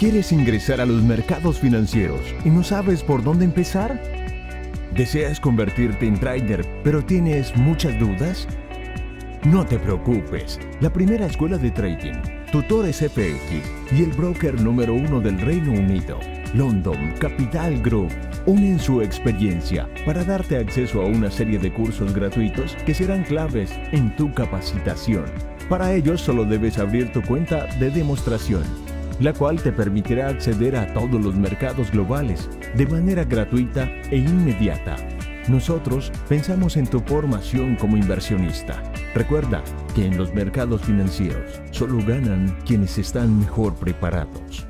¿Quieres ingresar a los mercados financieros y no sabes por dónde empezar? ¿Deseas convertirte en trader pero tienes muchas dudas? No te preocupes, la primera escuela de trading, Tutores FX y el broker número uno del Reino Unido, London Capital Group, unen su experiencia para darte acceso a una serie de cursos gratuitos que serán claves en tu capacitación. Para ello solo debes abrir tu cuenta de demostración la cual te permitirá acceder a todos los mercados globales de manera gratuita e inmediata. Nosotros pensamos en tu formación como inversionista. Recuerda que en los mercados financieros solo ganan quienes están mejor preparados.